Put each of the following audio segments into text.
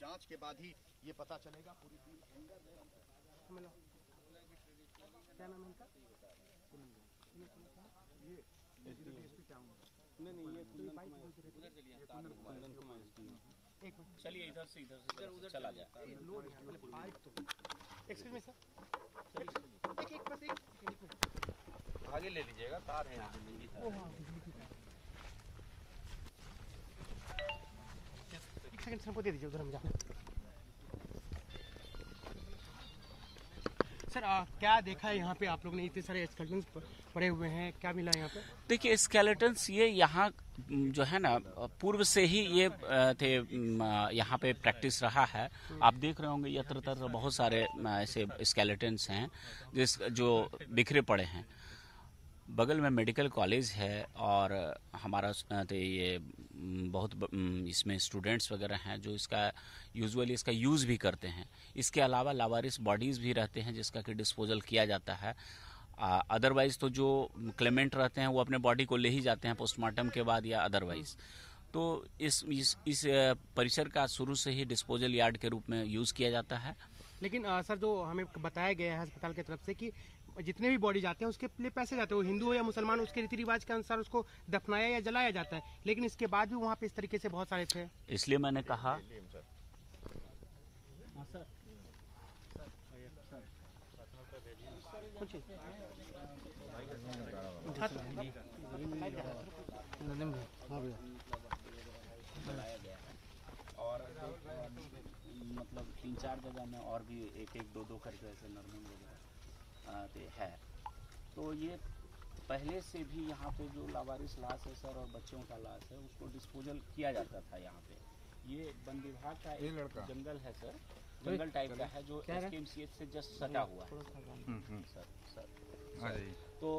जाँच के बाद ही ये पता चलेगा पूरी टीम। क्या नाम है इनका चलिए इधर से इधर से इधर से चला जाए। लोड पाइप तो एक्सक्यूज मी सर एक एक बस एक। आगे ले लीजिएगा तार है। यहाँ पे लंबी तार ओ हाँ बिजली की तार एक सेकंड सर दे दीजिए उधर हम जाना सर आ, क्या देखा है यहाँ पे? आप लोग ने इतने सारे स्केलेटन पड़े हुए हैं। क्या मिला यहाँ पे? देखिए स्केलेटन्स ये यहाँ जो है ना पूर्व से ही ये थे यहाँ पे प्रैक्टिस रहा है। आप देख रहे होंगे यत्र तत्र बहुत सारे ऐसे स्केलेटन्स हैं जिस जो बिखरे पड़े हैं। बगल में मेडिकल कॉलेज है और हमारा तो ये बहुत इसमें स्टूडेंट्स वगैरह हैं जो इसका यूजुअली इसका यूज़ भी करते हैं। इसके अलावा लावारिस बॉडीज़ भी रहते हैं जिसका कि डिस्पोजल किया जाता है। अदरवाइज़ तो जो क्लेमेंट रहते हैं वो अपने बॉडी को ले ही जाते हैं पोस्टमार्टम के बाद या अदरवाइज़। तो इस इस इस परिसर का शुरू से ही डिस्पोजल यार्ड के रूप में यूज़ किया जाता है। लेकिन आ, सर जो हमें बताया गया है अस्पताल की तरफ़ से कि जितने भी बॉडी जाते हैं उसके लिए पैसे जाते हैं। वो हिंदू हो या मुसलमान उसके रीति रिवाज के अनुसार उसको दफनाया या जलाया जाता है। लेकिन इसके बाद भी वहाँ पे इस तरीके से बहुत सारे थे। इसलिए मैंने कहा और मतलब तीन चार जगह में और भी एक एक दो दो करके ऐसे नॉर्मल ते है। तो ये पहले से भी यहाँ पे जो लावारिस लाश है सर और बच्चों का लाश है उसको डिस्पोजल किया जाता था यहाँ पे। ये वन विभाग का एक जंगल है सर। जंगल टाइप का है जो एस से जस्ट सटा हुआ है। सर सर तो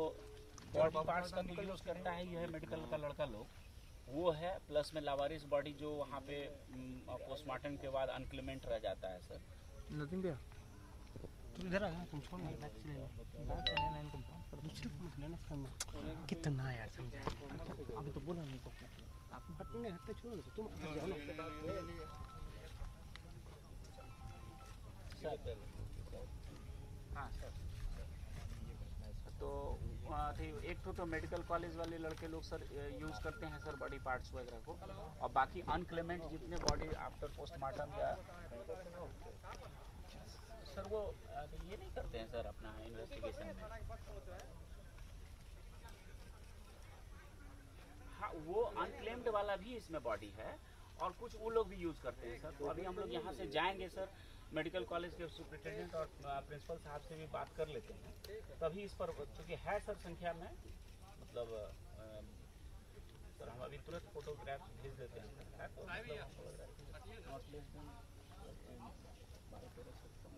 बॉडी पार्ट्स का जो यूज़ करता है यह मेडिकल का लड़का लोग। वो है प्लस में लावारिस बॉडी जो वहाँ पे पोस्टमार्टम के बाद अनक्लेमेंट रह जाता है सर। नथिंग इधर आ तुम छोड़ ना ले इनको पर दूसरे को मत लेना फ़ोन में कितना यार समझा अभी तो बोला नहीं को आप छोड़ो ना तुम जाओ ना। हाँ तो एक तो, तो मेडिकल कॉलेज वाले लड़के लोग सर यूज़ करते हैं सर बॉडी पार्ट्स वगैरह को। और बाकी अनक्लेमेंट जितने बॉडी आफ्टर पोस्टमार्टम या सर वो ये नहीं करते हैं सर अपना इन्वेस्टिगेशन में? हाँ वो अनक्लेम्ड वाला भी इसमें बॉडी है और कुछ वो लोग भी यूज़ करते हैं सर। तो अभी हम लोग यहाँ से जाएँगे सर मेडिकल कॉलेज के सुप्रिटेंडेंट और प्रिंसिपल साहब से भी बात कर लेते हैं। तभी इस पर क्योंकि है सर संख्या में मतलब सर हम अभी तुरंत फोटोग्राफ भेज देते हैं। है तो मतलब not less than, बारह तेरह सौ कम।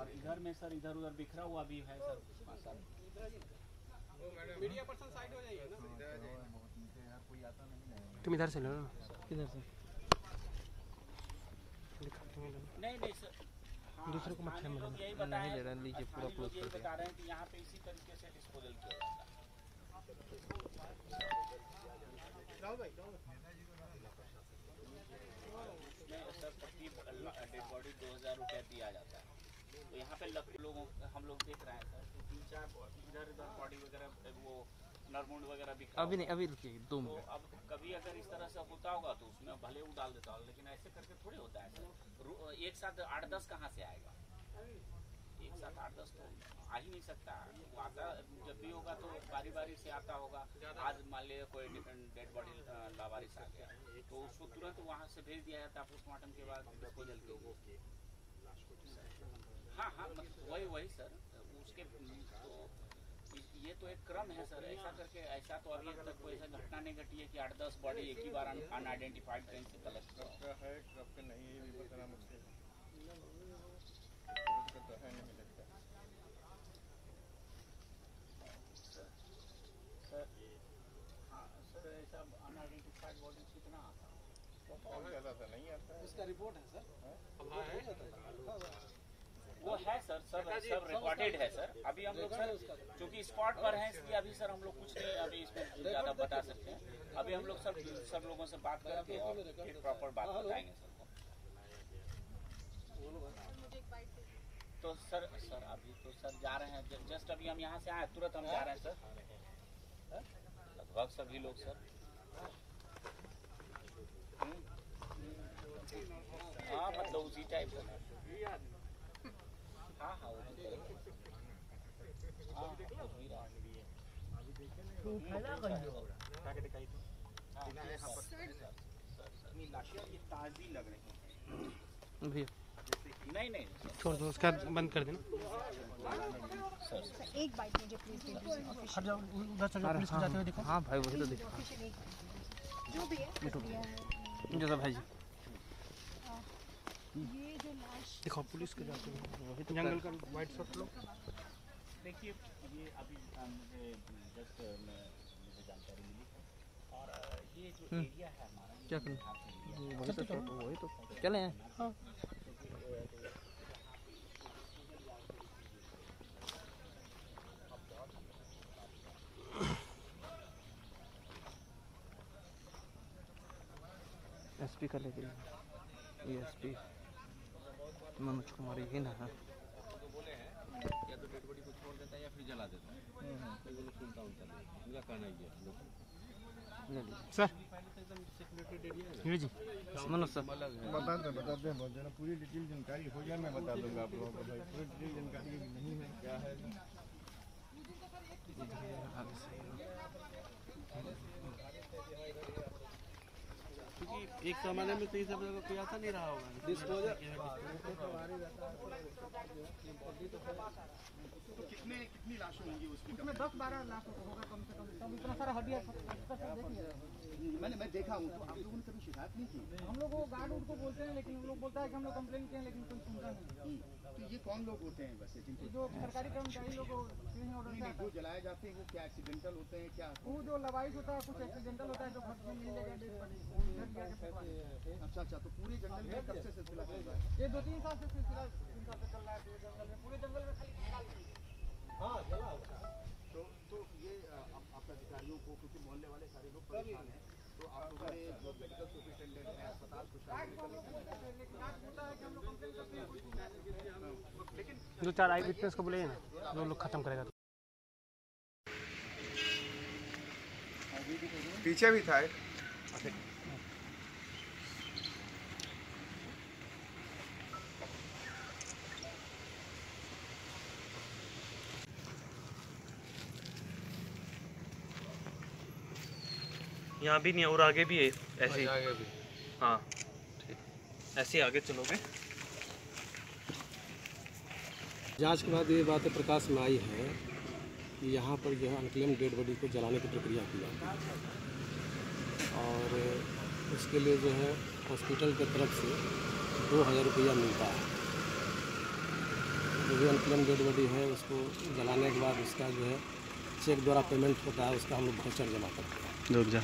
और इधर में सर इधर उधर बिखरा हुआ भी है सर। पाँच सात तुम इधर से लो। इधर से। हैं। नहीं नहीं सर। हाँ, दूसरे को मत स्थानीय लेना। लोग यही बताएँ स्थानीय लोग यही बता रहे हैं कि यहाँ पे इसी तरीके से डिस्पोजल किया जाता है सर प्रति डेड बॉडी दो हज़ार रुपया दिया जाता है। तो यहाँ पे लोगों हम लोग देख रहे हैं सर तो तीन चार इधर उधर बॉडी वगैरह वो नरमुंड वगैरह भी अभी नहीं अभी रुकिए दो तो अब कभी अगर इस तरह से होता होगा तो उसमें भले वो डाल देता होगा लेकिन ऐसे करके थोड़ी होता है सर। एक साथ आठ दस कहाँ से आएगा? एक साथ आठ दस तो आ ही नहीं सकता। वो आता जब भी होगा तो बारी बारी से आता होगा। आज मान लिया कोई डेड बॉडी लावारिस आ गया। तो उसको तुरंत वहाँ से भेज दिया जाता है पोस्टमार्टम के बाद। डिस्पोजल के हाँ हाँ वही वही सर। उसके तो ये तो एक क्रम है सर। ऐसा करके ऐसा तो अभी तक कोई ऐसा घटना नहीं घटी है कि आठ दस बॉडी एक ही बार अनआइडेंटिफाइड ट्रेन से कलेक्ट है। ट्रक का नहीं ये भी बताना मुश्किल है। नहीं लगता सर हाँ सर ऐसा अनआइडेंटिफाइड बॉडी कितना आता है? बहुत ज़्यादा तो नहीं आता है। इसका रिपोर्ट है सर। अब है वो है सर सब सब रिकॉर्डेड है सर अभी हम लोग सर क्योंकि स्पॉट पर हैं इसलिए अभी सर हम लोग कुछ नहीं अभी इसमें ज़्यादा बता सकते हैं। अभी हम लोग सब सब लोगों से बात करके और फिर प्रॉपर बात बताएँगे सर तो सर सर अभी तो सर जा रहे हैं। जस्ट अभी हम यहाँ से आए तुरंत हम जा रहे हैं सर लगभग सभी लोग सर हम्म। हाँ मतलब उसी टाइप का नहीं नहीं छोड़ दो उसका बंद कर देना। एक बाइट मुझे प्लीज़ दे दीजिए हट जाओ उधर जाओ, पुलिस को जाते हुए देखो। हाँ भाई वही तो देख। जो भी है प्रक्रिया है भाई जी। ये दिखाओ पुलिस को जाते हुए जंगल का वाइट शॉट लो। देखिए ये अभी मुझे जस्ट मुझे जानकारी मिली। है और ये जो एरिया है हमारा क्या करना? यहाँ से एरिया वही तो वही तो। चले हैं। एसपी का लेके ये एसपी। मनोज कुमार ये ना। या तो डेड बॉडी को छोड़ देता है या फिर जला देता है तो वो लोग सुनता उनका उनका कहना ही है लोग ले लीजिए सर जी मनोज सर। बताते हैं बताते हैं बहुत जना पूरी डिटेल जानकारी हो जाए मैं बता दूँगा आप लोगों को पूरी डिटेल जानकारी नहीं है क्या है। एक जमाने में तो ये का कोई आता नहीं रहा होगा। तो कितने लाशें होंगी उसकी इसमें दस बारह लाख होगा कम से कम तब इतना सारा हड्डियाँ मैंने मैं देखा हूँ तो आप लोगों ने कभी शिकायत नहीं की? हम लोग वो गार्ड उनको बोलते हैं लेकिन लोग बोलता है कि हम लोग कंप्लेन किए हैं, लेकिन कोई सुनता नहीं हम्म, तो ये कौन लोग होते हैं वैसे जो सरकारी कर्मचारी लोग जो जलाए जाते हैं वो क्या एक्सीडेंटल होते हैं क्या वो जो लवाइस होता है कुछ एक्सीडेंटल होता है जो घर मिल जाएगा अच्छा अच्छा तो पूरे जंगल में कब से सिलसिला चल रहा है? ये दो तीन साल से सिलसिला चल रहा है पूरे जंगल में पूरे जंगल में खाली। तो तो ये आप आप अधिकारियों को क्योंकि मोहल्ले वाले सारे लोग परेशान हैं तो आप लोगों ने जो मेडिकल सुपरिटेंडेंट है अस्पताल प्रशासन तो लेकिन आज होता है दो चार आई विटनेस को बोले ना दो लोग खत्म करेगा पीछे भी था यहाँ भी नहीं है और आगे भी है ऐसे ही। हाँ। ऐसे ही आगे चलोगे। जाँच के बाद ये बातें प्रकाश में आई है कि यहाँ पर जो है अनक्लेम डेड बॉडी को जलाने की प्रक्रिया की जाती है। और उसके लिए जो है हॉस्पिटल की तरफ़ से दो हज़ार रुपया मिलता है। जो भी अनक्लेम डेड बॉडी है उसको जलाने के बाद उसका जो है चेक द्वारा पेमेंट होता है उसका हम लोग वाउचर जमा करते हैं। रुक जा।